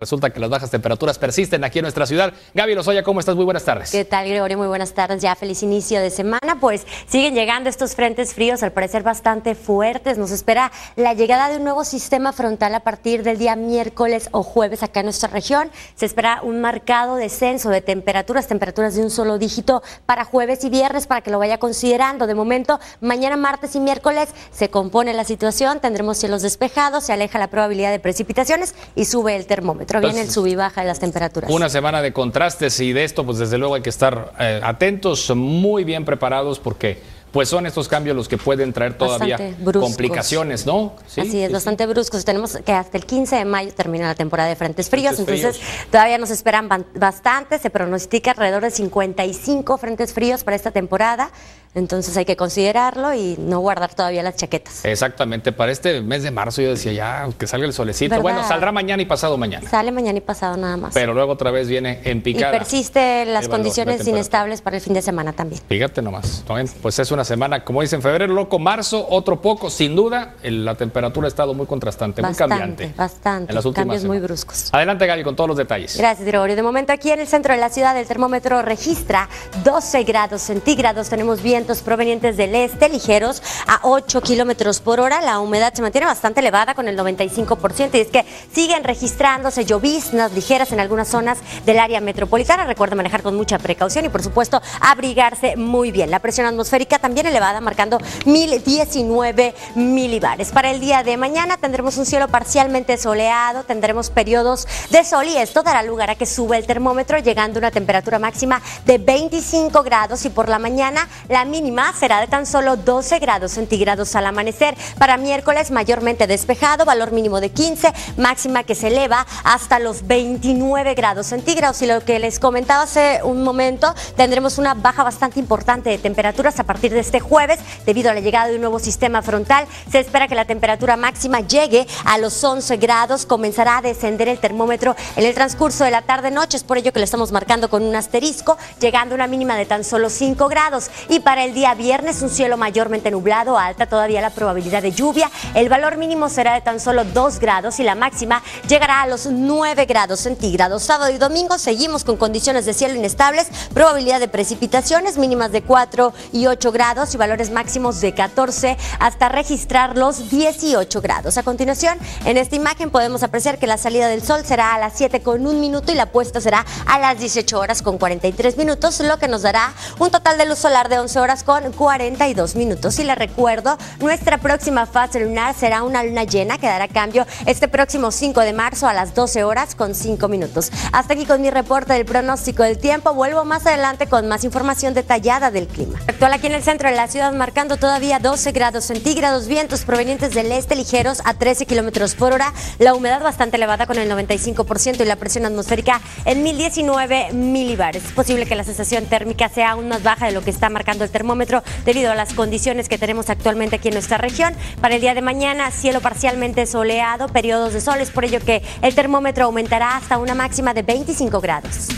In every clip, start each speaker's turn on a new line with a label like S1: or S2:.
S1: Resulta que las bajas temperaturas persisten aquí en nuestra ciudad. Gaby Lozoya, ¿cómo estás? Muy buenas tardes.
S2: ¿Qué tal, Gregorio? Muy buenas tardes. Ya feliz inicio de semana. Pues siguen llegando estos frentes fríos, al parecer bastante fuertes. Nos espera la llegada de un nuevo sistema frontal a partir del día miércoles o jueves acá en nuestra región. Se espera un marcado descenso de temperaturas, temperaturas de un solo dígito para jueves y viernes para que lo vaya considerando. De momento, mañana, martes y miércoles se compone la situación. Tendremos cielos despejados, se aleja la probabilidad de precipitaciones y sube el termómetro viene el sub y baja de las temperaturas.
S1: Una semana de contrastes y de esto, pues desde luego hay que estar eh, atentos, muy bien preparados porque pues son estos cambios los que pueden traer todavía complicaciones, ¿no?
S2: ¿Sí? Así es, bastante bruscos. Tenemos que hasta el 15 de mayo termina la temporada de frentes fríos, entonces todavía nos esperan bastante. Se pronostica alrededor de 55 frentes fríos para esta temporada. Entonces hay que considerarlo y no guardar todavía las chaquetas.
S1: Exactamente, para este mes de marzo yo decía ya que salga el solecito. Bueno, saldrá mañana y pasado mañana.
S2: Sale mañana y pasado nada más.
S1: Pero luego otra vez viene en picada.
S2: Y persiste las condiciones inestables para el fin de semana también.
S1: Fíjate nomás. Pues es una semana, como dicen, febrero loco, marzo, otro poco. Sin duda, la temperatura ha estado muy contrastante, muy cambiante.
S2: Bastante, en las últimas cambios muy bruscos.
S1: Adelante, Gaby, con todos los detalles.
S2: Gracias, Gregorio. De momento aquí en el centro de la ciudad el termómetro registra 12 grados centígrados. Tenemos provenientes del este, ligeros a 8 kilómetros por hora. La humedad se mantiene bastante elevada con el 95% y es que siguen registrándose lloviznas ligeras en algunas zonas del área metropolitana. Recuerda manejar con mucha precaución y por supuesto abrigarse muy bien. La presión atmosférica también elevada, marcando 1019 milibares. Para el día de mañana tendremos un cielo parcialmente soleado, tendremos periodos de sol y esto dará lugar a que sube el termómetro, llegando a una temperatura máxima de 25 grados y por la mañana la mínima será de tan solo 12 grados centígrados al amanecer. Para miércoles mayormente despejado, valor mínimo de 15, máxima que se eleva hasta los 29 grados centígrados. Y lo que les comentaba hace un momento, tendremos una baja bastante importante de temperaturas a partir de este jueves debido a la llegada de un nuevo sistema frontal. Se espera que la temperatura máxima llegue a los 11 grados, comenzará a descender el termómetro en el transcurso de la tarde-noche. Es por ello que lo estamos marcando con un asterisco, llegando a una mínima de tan solo 5 grados. Y para el día viernes un cielo mayormente nublado, alta todavía la probabilidad de lluvia. El valor mínimo será de tan solo 2 grados y la máxima llegará a los 9 grados centígrados. Sábado y domingo seguimos con condiciones de cielo inestables, probabilidad de precipitaciones mínimas de 4 y 8 grados y valores máximos de 14 hasta registrar los 18 grados. A continuación, en esta imagen podemos apreciar que la salida del sol será a las 7 con un minuto y la puesta será a las 18 horas con 43 minutos, lo que nos dará un total de luz solar de 11 horas con 42 minutos. Y le recuerdo, nuestra próxima fase lunar será una luna llena que dará cambio este próximo 5 de marzo a las 12 horas con 5 minutos. Hasta aquí con mi reporte del pronóstico del tiempo. Vuelvo más adelante con más información detallada del clima. Actual aquí en el centro de la ciudad, marcando todavía 12 grados centígrados, vientos provenientes del este ligeros a 13 kilómetros por hora, la humedad bastante elevada con el 95% y la presión atmosférica en 1019 milibares. Es posible que la sensación térmica sea aún más baja de lo que está marcando el termómetro debido a las condiciones que tenemos actualmente aquí en nuestra región. Para el día de mañana, cielo parcialmente soleado, periodos de sol, es por ello que el termómetro aumentará hasta una máxima de 25 grados.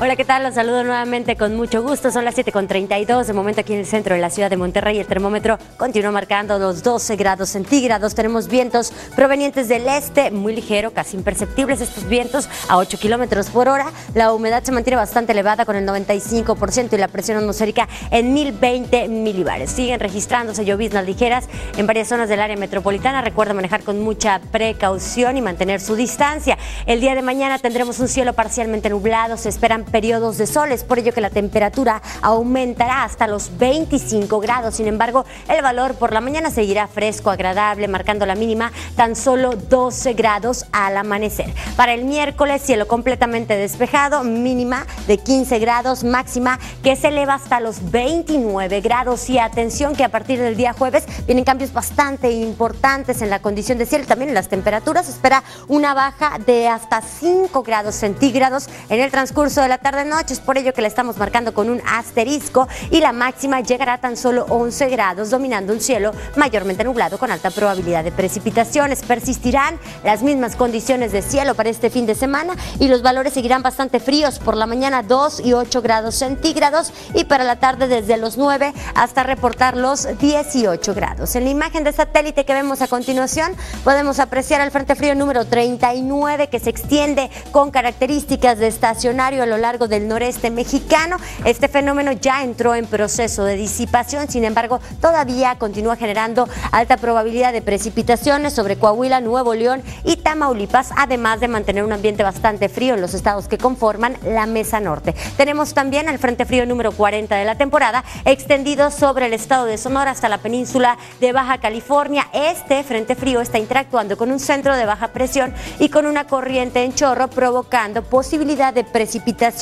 S2: Hola, ¿qué tal? Los saludo nuevamente con mucho gusto. Son las 7.32. De momento aquí en el centro de la ciudad de Monterrey, el termómetro continúa marcando los 12 grados centígrados. Tenemos vientos provenientes del este, muy ligero, casi imperceptibles estos vientos a 8 kilómetros por hora. La humedad se mantiene bastante elevada con el 95% y la presión atmosférica en 1020 milibares. Siguen registrándose lloviznas ligeras en varias zonas del área metropolitana. Recuerda manejar con mucha precaución y mantener su distancia. El día de mañana tendremos un cielo parcialmente nublado. Se esperan periodos de sol. Es por ello que la temperatura aumentará hasta los 25 grados. Sin embargo, el valor por la mañana seguirá fresco, agradable, marcando la mínima tan solo 12 grados al amanecer. Para el miércoles, cielo completamente despejado, mínima de 15 grados, máxima que se eleva hasta los 29 grados. Y atención que a partir del día jueves vienen cambios bastante importantes en la condición de cielo, también en las temperaturas. espera una baja de hasta 5 grados centígrados en el transcurso de la tarde-noche. Es por ello que la estamos marcando con un asterisco y la máxima llegará a tan solo 11 grados, dominando un cielo mayormente nublado con alta probabilidad de precipitaciones. Persistirán las mismas condiciones de cielo para este fin de semana y los valores seguirán bastante fríos. Por la mañana 2 y 8 grados centígrados y para la tarde desde los 9 hasta reportar los 18 grados. En la imagen de satélite que vemos a continuación podemos apreciar el Frente Frío número 39 que se extiende con características de estacionario a lo largo del noreste mexicano. Este fenómeno ya entró en proceso de disipación, sin embargo, todavía continúa generando alta probabilidad de precipitaciones sobre Coahuila, Nuevo León y Tamaulipas, además de mantener un ambiente bastante frío en los estados que conforman la Mesa Norte. Tenemos también el Frente Frío número 40 de la temporada, extendido sobre el estado de Sonora hasta la península de Baja California. Este Frente Frío está interactuando con un centro de baja presión y con una corriente en chorro, provocando posibilidad de precipitaciones,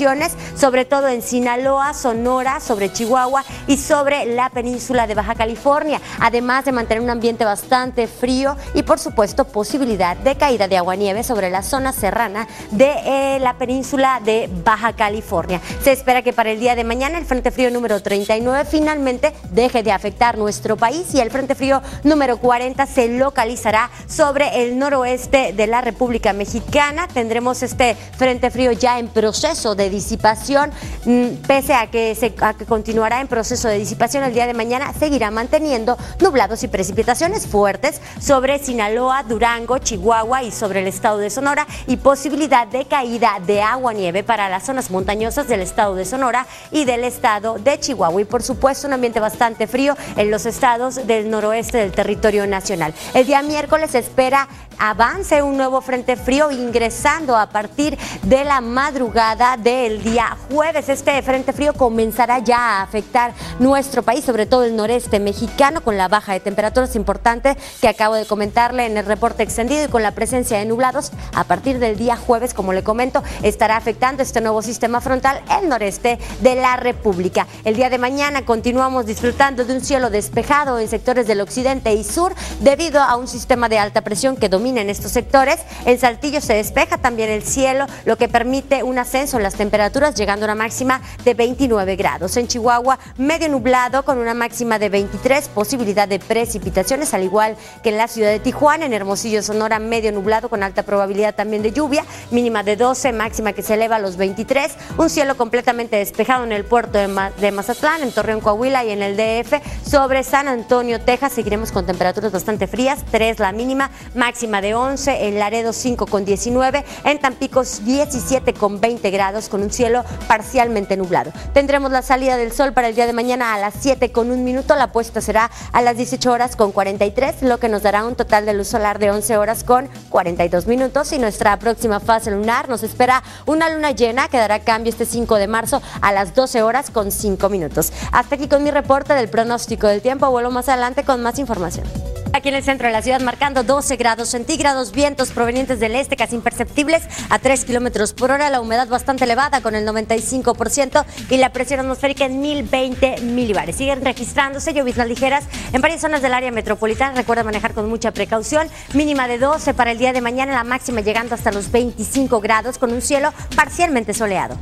S2: sobre todo en Sinaloa, Sonora, sobre Chihuahua y sobre la península de Baja California, además de mantener un ambiente bastante frío y por supuesto posibilidad de caída de agua nieve sobre la zona serrana de eh, la península de Baja California. Se espera que para el día de mañana el Frente Frío número 39 finalmente deje de afectar nuestro país y el Frente Frío número 40 se localizará sobre el noroeste de la República Mexicana. Tendremos este Frente Frío ya en proceso de disipación, mm, pese a que, se, que continuará en proceso de disipación el día de mañana, seguirá manteniendo nublados y precipitaciones fuertes sobre Sinaloa, Durango, Chihuahua y sobre el estado de Sonora y posibilidad de caída de agua nieve para las zonas montañosas del estado de Sonora y del estado de Chihuahua y por supuesto un ambiente bastante frío en los estados del noroeste del territorio nacional. El día miércoles espera avance un nuevo frente frío ingresando a partir de la madrugada del día jueves. Este frente frío comenzará ya a afectar nuestro país, sobre todo el noreste mexicano, con la baja de temperaturas importante que acabo de comentarle en el reporte extendido y con la presencia de nublados. A partir del día jueves, como le comento, estará afectando este nuevo sistema frontal el noreste de la República. El día de mañana continuamos disfrutando de un cielo despejado en sectores del occidente y sur debido a un sistema de alta presión que domina en estos sectores. En Saltillo se despeja también el cielo, lo que permite un ascenso en las temperaturas, llegando a una máxima de 29 grados. En Chihuahua, medio nublado con una máxima de 23, posibilidad de precipitaciones, al igual que en la ciudad de Tijuana. En Hermosillo, Sonora, medio nublado con alta probabilidad también de lluvia, mínima de 12, máxima que se eleva a los 23. Un cielo completamente despejado en el puerto de, Mazatlán, en Torreón, Coahuila y en el DF. Sobre San Antonio, Texas, seguiremos con temperaturas bastante frías, 3 la mínima, máxima de 11, en Laredo 5 con 19, en Tampico 17 con 20 grados con un cielo parcialmente nublado. Tendremos la salida del sol para el día de mañana a las 7 con un minuto, la puesta será a las 18 horas con 43, lo que nos dará un total de luz solar de 11 horas con 42 minutos y nuestra próxima fase lunar nos espera una luna llena que dará cambio este 5 de marzo a las 12 horas con 5 minutos. Hasta aquí con mi reporte del pronóstico del tiempo, vuelvo más adelante con más información. Aquí en el centro de la ciudad marcando 12 grados centígrados, vientos provenientes del este casi imperceptibles a 3 kilómetros por hora, la humedad bastante elevada con el 95% y la presión atmosférica en 1020 milibares. Siguen registrándose lloviznas ligeras en varias zonas del área metropolitana. Recuerda manejar con mucha precaución. Mínima de 12 para el día de mañana, la máxima llegando hasta los 25 grados con un cielo parcialmente soleado.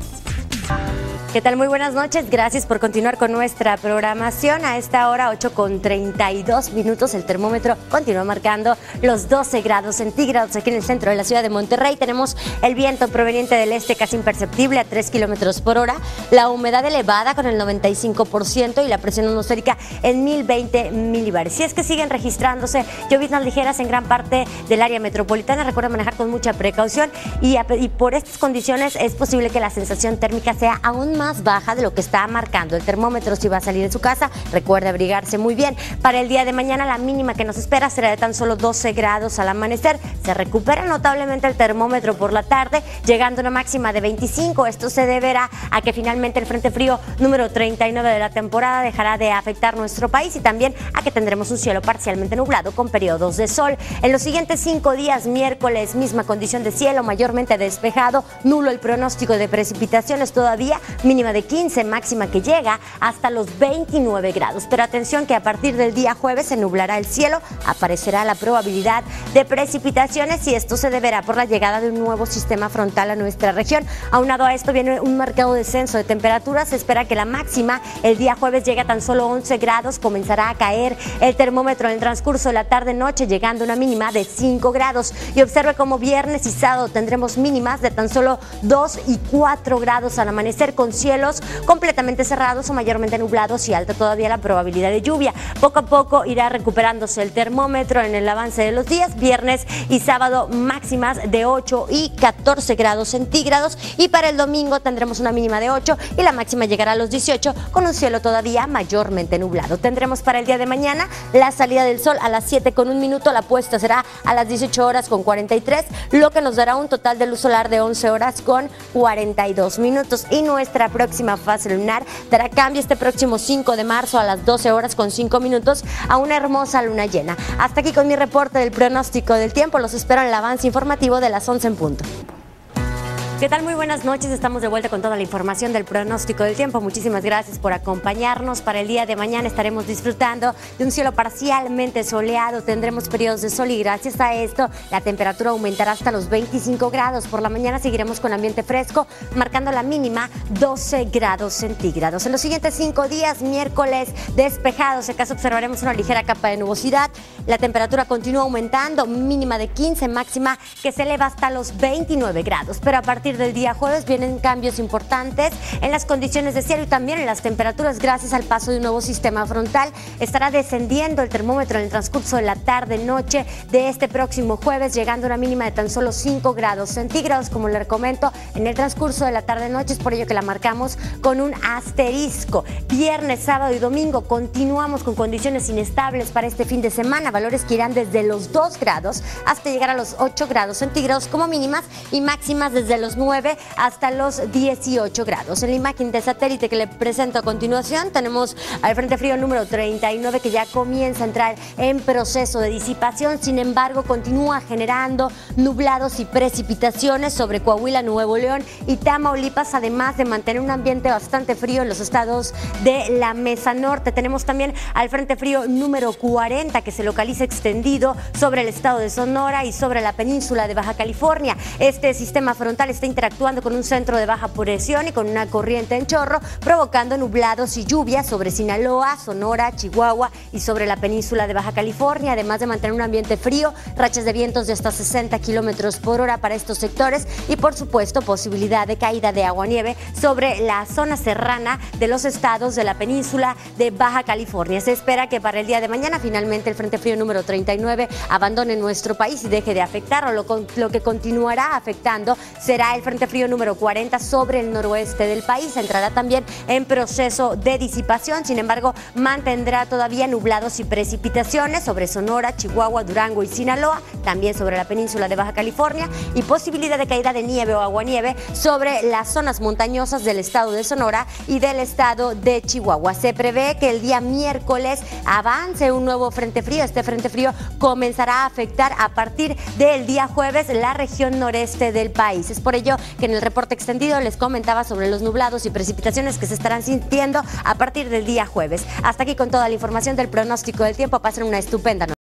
S2: ¿Qué tal? Muy buenas noches. Gracias por continuar con nuestra programación. A esta hora, 8 con 32 minutos, el termómetro continúa marcando los 12 grados centígrados aquí en el centro de la ciudad de Monterrey. Tenemos el viento proveniente del este casi imperceptible a 3 kilómetros por hora, la humedad elevada con el 95% y la presión atmosférica en 1020 milibares. Si es que siguen registrándose lloviznas ligeras en gran parte del área metropolitana, recuerda manejar con mucha precaución y, y por estas condiciones es posible que la sensación térmica sea aún más más baja de lo que está marcando el termómetro si va a salir de su casa. Recuerde abrigarse muy bien. Para el día de mañana la mínima que nos espera será de tan solo 12 grados al amanecer. Se recupera notablemente el termómetro por la tarde, llegando a una máxima de 25. Esto se deberá a que finalmente el Frente Frío número 39 de la temporada dejará de afectar nuestro país y también a que tendremos un cielo parcialmente nublado con periodos de sol. En los siguientes cinco días, miércoles, misma condición de cielo, mayormente despejado, nulo el pronóstico de precipitaciones todavía mínima de 15, máxima que llega hasta los 29 grados. Pero atención que a partir del día jueves se nublará el cielo, aparecerá la probabilidad de precipitaciones y esto se deberá por la llegada de un nuevo sistema frontal a nuestra región. Aunado a esto viene un marcado descenso de temperaturas. Se espera que la máxima el día jueves llegue a tan solo 11 grados. Comenzará a caer el termómetro en el transcurso de la tarde-noche, llegando a una mínima de 5 grados. Y observe cómo viernes y sábado tendremos mínimas de tan solo 2 y 4 grados al amanecer, con cielos completamente cerrados o mayormente nublados y alta todavía la probabilidad de lluvia. Poco a poco irá recuperándose el termómetro en el avance de los días. Viernes y sábado máximas de 8 y 14 grados centígrados. Y para el domingo tendremos una mínima de 8 y la máxima llegará a los 18 con un cielo todavía mayormente nublado. Tendremos para el día de mañana la salida del sol a las 7 con un minuto. La puesta será a las 18 horas con 43, lo que nos dará un total de luz solar de 11 horas con 42 minutos. Y nuestra próxima fase lunar dará cambio este próximo 5 de marzo a las 12 horas con 5 minutos a una hermosa luna llena. Hasta aquí con mi reporte del pronóstico del tiempo. Los espero en el avance informativo de las 11 en punto. ¿Qué tal? Muy buenas noches. Estamos de vuelta con toda la información del pronóstico del tiempo. Muchísimas gracias por acompañarnos. Para el día de mañana estaremos disfrutando de un cielo parcialmente soleado. Tendremos periodos de sol y gracias a esto la temperatura aumentará hasta los 25 grados. Por la mañana seguiremos con ambiente fresco, marcando la mínima 12 grados centígrados. En los siguientes cinco días, miércoles despejados, acaso observaremos una ligera capa de nubosidad. La temperatura continúa aumentando, mínima de 15, máxima que se eleva hasta los 29 grados. Pero a partir partir del día jueves vienen cambios importantes en las condiciones de cielo y también en las temperaturas gracias al paso de un nuevo sistema frontal. Estará descendiendo el termómetro en el transcurso de la tarde-noche de este próximo jueves, llegando a una mínima de tan solo 5 grados centígrados, como le comento, en el transcurso de la tarde-noche. Es por ello que la marcamos con un asterisco. Viernes, sábado y domingo continuamos con condiciones inestables para este fin de semana, valores que irán desde los 2 grados hasta llegar a los 8 grados centígrados como mínimas y máximas desde los 9 hasta los 18 grados. En la imagen de satélite que le presento a continuación tenemos al Frente Frío número 39 que ya comienza a entrar en proceso de disipación, sin embargo continúa generando nublados y precipitaciones sobre Coahuila, Nuevo León y Tamaulipas, además de mantener un ambiente bastante frío en los estados de la Mesa Norte. Tenemos también al Frente Frío número 40 que se localiza extendido sobre el estado de Sonora y sobre la península de Baja California. Este sistema frontal está interactuando con un centro de baja presión y con una corriente en chorro, provocando nublados y lluvias sobre Sinaloa, Sonora, Chihuahua y sobre la península de Baja California, además de mantener un ambiente frío, rachas de vientos de hasta 60 kilómetros por hora para estos sectores y, por supuesto, posibilidad de caída de agua-nieve sobre la zona serrana de los estados de la península de Baja California. Se espera que para el día de mañana finalmente el Frente Frío número 39 abandone nuestro país y deje de afectar o lo, lo que continuará afectando será el Frente Frío número 40 sobre el noroeste del país. Entrará también en proceso de disipación, sin embargo, mantendrá todavía nublados y precipitaciones sobre Sonora, Chihuahua, Durango y Sinaloa, también sobre la península de Baja California y posibilidad de caída de nieve o aguanieve sobre las zonas montañosas del estado de Sonora y del estado de Chihuahua. Se prevé que el día miércoles avance un nuevo frente frío. Este frente frío comenzará a afectar a partir del día jueves la región noreste del país. Es por que en el reporte extendido les comentaba sobre los nublados y precipitaciones que se estarán sintiendo a partir del día jueves. Hasta aquí con toda la información del pronóstico del tiempo. Pasen una estupenda noche.